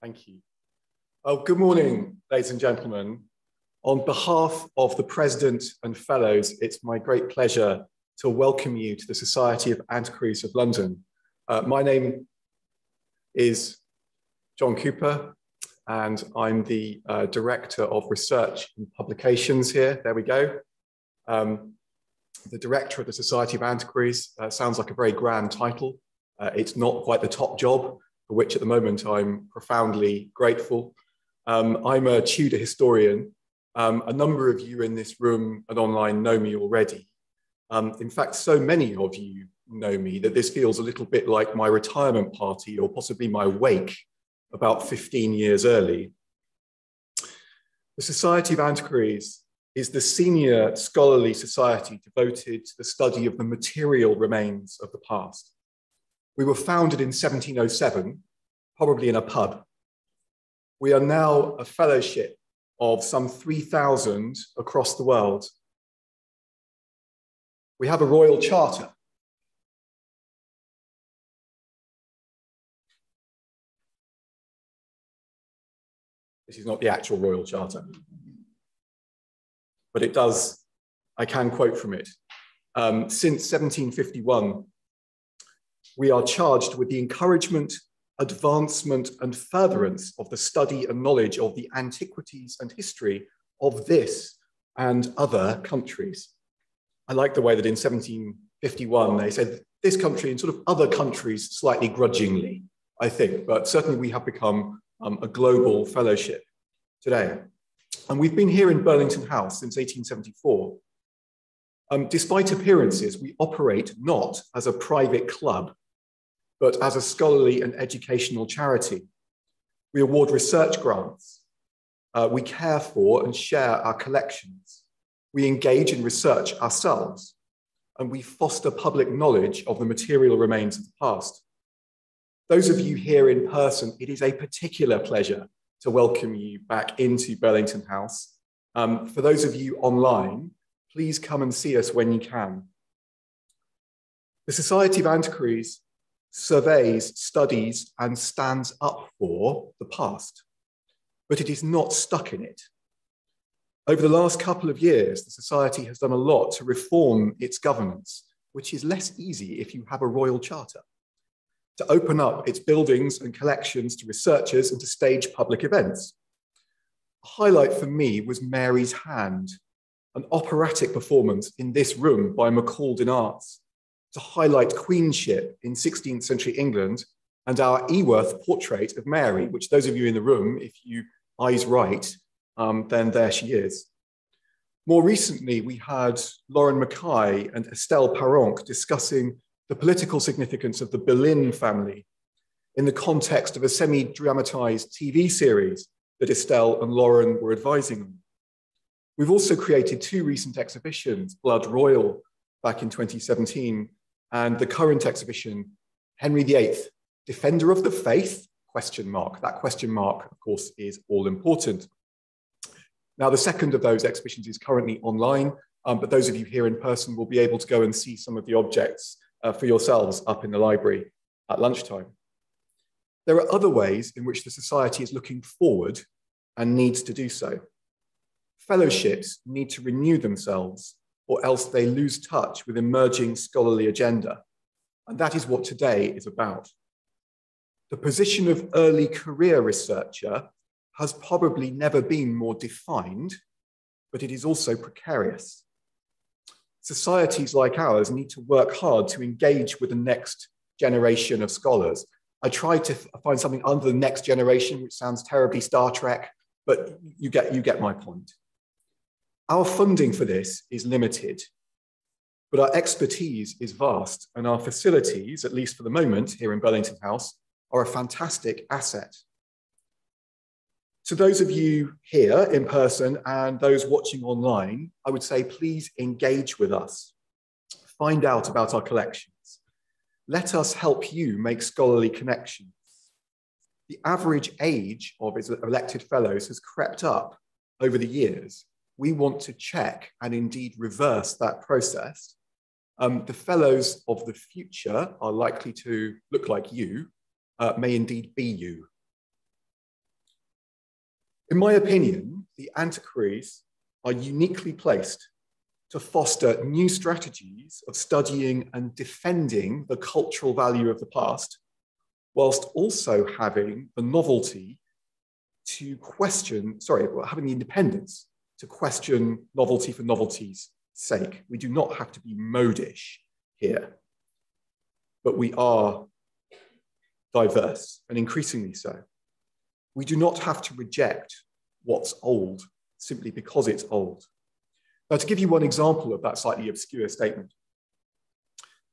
Thank you. Oh, good morning, ladies and gentlemen. On behalf of the President and Fellows, it's my great pleasure to welcome you to the Society of Antiquaries of London. Uh, my name is John Cooper, and I'm the uh, Director of Research and Publications here. There we go. Um, the Director of the Society of Antiquaries uh, sounds like a very grand title. Uh, it's not quite the top job, for which at the moment I'm profoundly grateful. Um, I'm a Tudor historian. Um, a number of you in this room and online know me already. Um, in fact, so many of you know me that this feels a little bit like my retirement party or possibly my wake about 15 years early. The Society of Antiquaries is the senior scholarly society devoted to the study of the material remains of the past. We were founded in 1707, probably in a pub. We are now a fellowship of some 3,000 across the world. We have a royal charter. This is not the actual royal charter, but it does, I can quote from it. Um, since 1751, we are charged with the encouragement, advancement, and furtherance of the study and knowledge of the antiquities and history of this and other countries. I like the way that in 1751 they said this country and sort of other countries slightly grudgingly, I think, but certainly we have become um, a global fellowship today. And we've been here in Burlington House since 1874. Um, despite appearances, we operate not as a private club but as a scholarly and educational charity. We award research grants. Uh, we care for and share our collections. We engage in research ourselves. And we foster public knowledge of the material remains of the past. Those of you here in person, it is a particular pleasure to welcome you back into Burlington House. Um, for those of you online, please come and see us when you can. The Society of Antiquaries surveys, studies, and stands up for the past, but it is not stuck in it. Over the last couple of years, the Society has done a lot to reform its governance, which is less easy if you have a royal charter, to open up its buildings and collections to researchers and to stage public events. A highlight for me was Mary's Hand, an operatic performance in this room by Macalden Arts, to highlight queenship in 16th century England and our Eworth portrait of Mary, which those of you in the room, if you eyes right, um, then there she is. More recently, we had Lauren Mackay and Estelle Paranque discussing the political significance of the Boleyn family in the context of a semi-dramatized TV series that Estelle and Lauren were advising on. We've also created two recent exhibitions, Blood Royal back in 2017 and the current exhibition, Henry VIII, Defender of the Faith, question mark. That question mark, of course, is all important. Now, the second of those exhibitions is currently online, um, but those of you here in person will be able to go and see some of the objects uh, for yourselves up in the library at lunchtime. There are other ways in which the Society is looking forward and needs to do so. Fellowships need to renew themselves or else they lose touch with emerging scholarly agenda. And that is what today is about. The position of early career researcher has probably never been more defined, but it is also precarious. Societies like ours need to work hard to engage with the next generation of scholars. I tried to find something under the next generation, which sounds terribly Star Trek, but you get, you get my point. Our funding for this is limited, but our expertise is vast, and our facilities, at least for the moment here in Burlington House, are a fantastic asset. To those of you here in person and those watching online, I would say please engage with us. Find out about our collections. Let us help you make scholarly connections. The average age of elected fellows has crept up over the years, we want to check and indeed reverse that process. Um, the fellows of the future are likely to look like you, uh, may indeed be you. In my opinion, the antiquaries are uniquely placed to foster new strategies of studying and defending the cultural value of the past, whilst also having the novelty to question, sorry, having the independence to question novelty for novelty's sake. We do not have to be modish here, but we are diverse and increasingly so. We do not have to reject what's old simply because it's old. Now, to give you one example of that slightly obscure statement,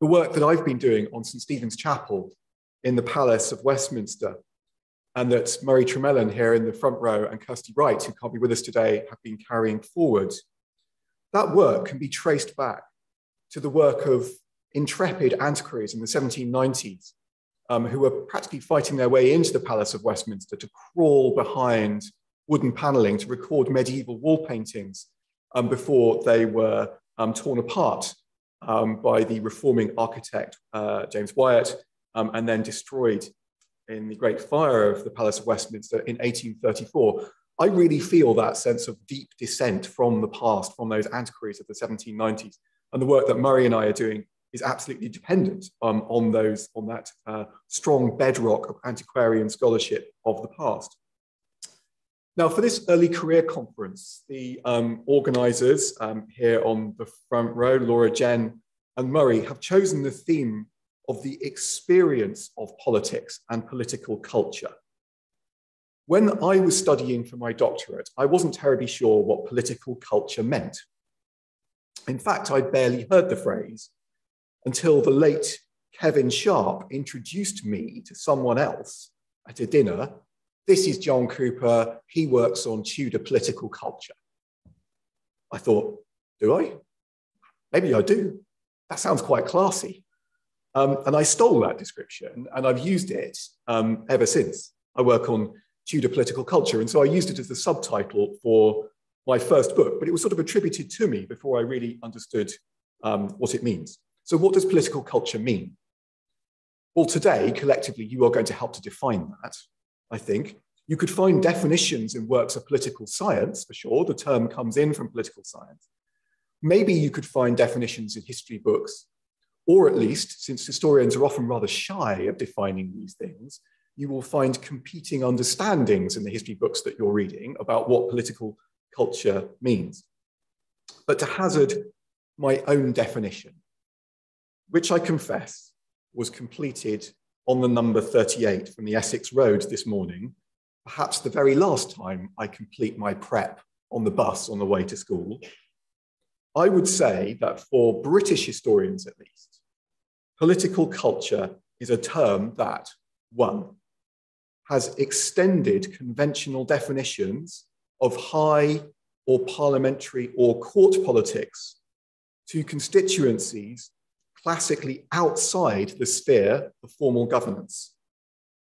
the work that I've been doing on St. Stephen's Chapel in the Palace of Westminster, and that Murray Tremellan here in the front row and Kirsty Wright, who can't be with us today, have been carrying forward, that work can be traced back to the work of intrepid antiquaries in the 1790s um, who were practically fighting their way into the Palace of Westminster to crawl behind wooden paneling to record medieval wall paintings um, before they were um, torn apart um, by the reforming architect uh, James Wyatt um, and then destroyed in the Great Fire of the Palace of Westminster in 1834. I really feel that sense of deep descent from the past, from those antiquaries of the 1790s. And the work that Murray and I are doing is absolutely dependent um, on those, on that uh, strong bedrock of antiquarian scholarship of the past. Now, for this early career conference, the um, organizers um, here on the front row, Laura, Jen, and Murray, have chosen the theme of the experience of politics and political culture. When I was studying for my doctorate, I wasn't terribly sure what political culture meant. In fact, I barely heard the phrase until the late Kevin Sharpe introduced me to someone else at a dinner. This is John Cooper. He works on Tudor political culture. I thought, do I? Maybe I do. That sounds quite classy. Um, and I stole that description and I've used it um, ever since. I work on Tudor political culture. And so I used it as the subtitle for my first book, but it was sort of attributed to me before I really understood um, what it means. So, what does political culture mean? Well, today, collectively, you are going to help to define that, I think. You could find definitions in works of political science, for sure. The term comes in from political science. Maybe you could find definitions in history books or at least, since historians are often rather shy of defining these things, you will find competing understandings in the history books that you're reading about what political culture means. But to hazard my own definition, which I confess was completed on the number 38 from the Essex Road this morning, perhaps the very last time I complete my prep on the bus on the way to school, I would say that for British historians at least, Political culture is a term that, one, has extended conventional definitions of high or parliamentary or court politics to constituencies classically outside the sphere of formal governance.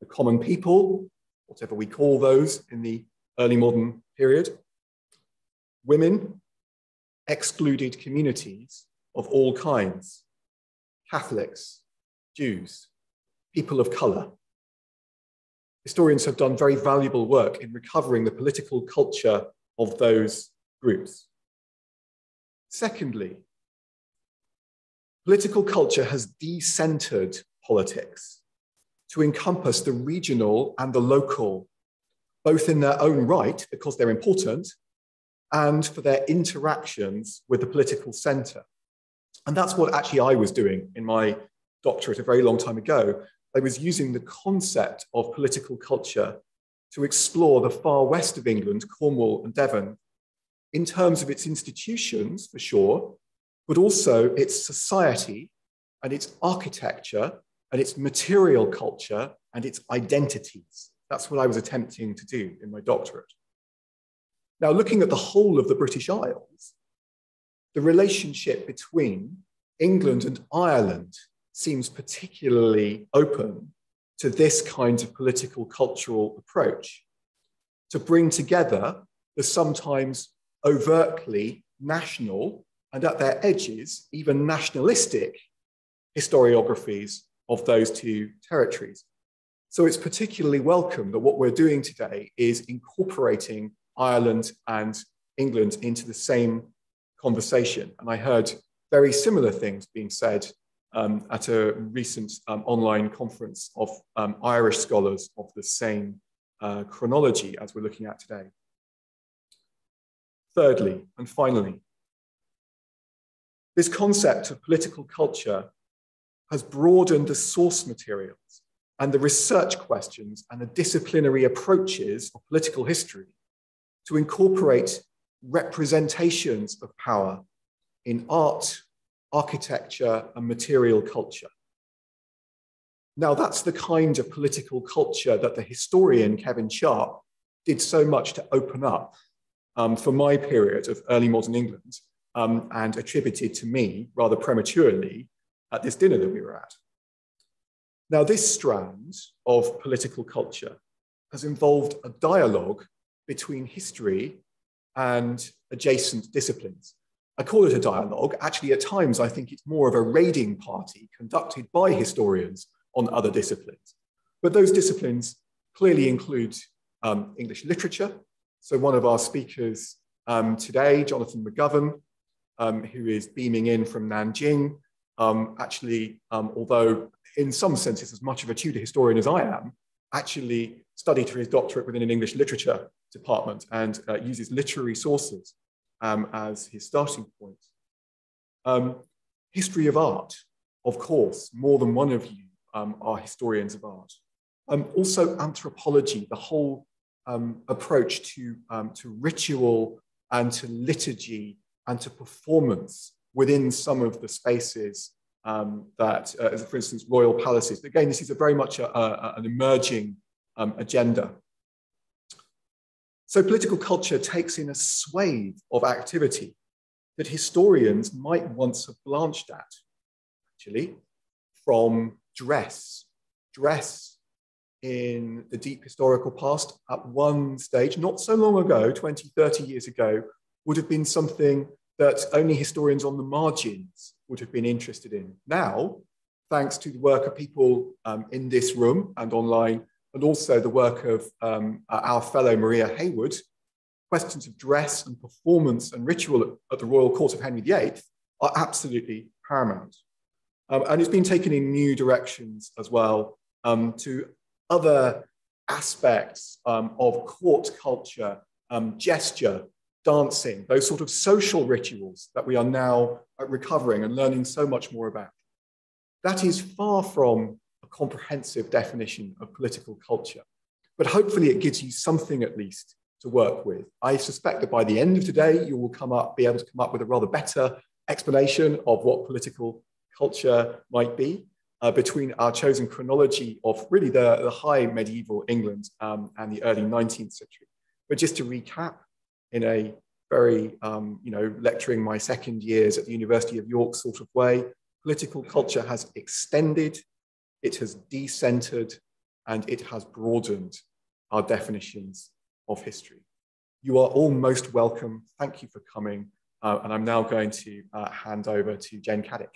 The common people, whatever we call those in the early modern period, women, excluded communities of all kinds, Catholics, Jews, people of colour. Historians have done very valuable work in recovering the political culture of those groups. Secondly, political culture has decentered politics to encompass the regional and the local, both in their own right, because they're important, and for their interactions with the political centre. And that's what actually I was doing in my doctorate a very long time ago. I was using the concept of political culture to explore the far west of England, Cornwall and Devon, in terms of its institutions, for sure, but also its society and its architecture and its material culture and its identities. That's what I was attempting to do in my doctorate. Now, looking at the whole of the British Isles, the relationship between England and Ireland seems particularly open to this kind of political cultural approach to bring together the sometimes overtly national and at their edges, even nationalistic historiographies of those two territories. So it's particularly welcome that what we're doing today is incorporating Ireland and England into the same conversation. And I heard very similar things being said um, at a recent um, online conference of um, Irish scholars of the same uh, chronology as we're looking at today. Thirdly, and finally, this concept of political culture has broadened the source materials and the research questions and the disciplinary approaches of political history to incorporate representations of power in art, architecture, and material culture. Now, that's the kind of political culture that the historian Kevin Sharpe did so much to open up um, for my period of early modern England um, and attributed to me rather prematurely at this dinner that we were at. Now, this strand of political culture has involved a dialogue between history and adjacent disciplines. I call it a dialogue. Actually, at times, I think it's more of a raiding party conducted by historians on other disciplines. But those disciplines clearly include um, English literature. So, one of our speakers um, today, Jonathan McGovern, um, who is beaming in from Nanjing, um, actually, um, although in some senses as much of a Tudor historian as I am, actually studied for his doctorate within an English literature department and uh, uses literary sources um, as his starting point. Um, history of art, of course, more than one of you um, are historians of art. Um, also anthropology, the whole um, approach to, um, to ritual and to liturgy and to performance within some of the spaces that, uh, for instance, royal palaces. Again, this is a very much a, a, an emerging um, agenda. So political culture takes in a swathe of activity that historians might once have blanched at, actually, from dress. Dress in the deep historical past at one stage, not so long ago, 20, 30 years ago, would have been something that only historians on the margins would have been interested in. Now, thanks to the work of people um, in this room and online, and also the work of um, our fellow Maria Hayward, questions of dress and performance and ritual at, the royal court of Henry VIII are absolutely paramount. Um, and it's been taken in new directions as well um, to other aspects um, of court culture, um, gesture, dancing, those sort of social rituals that we are now recovering and learning so much more about. That is far from a comprehensive definition of political culture, but hopefully it gives you something at least to work with. I suspect that by the end of today, you will come up, be able to come up with a rather better explanation of what political culture might be uh, between our chosen chronology of really the, the high medieval England um, and the early 19th century. But just to recap, in a very, um, you know, lecturing my second years at the University of York sort of way. Political culture has extended, it has decentered, and it has broadened our definitions of history. You are all most welcome. Thank you for coming. Uh, and I'm now going to uh, hand over to Jane Caddick.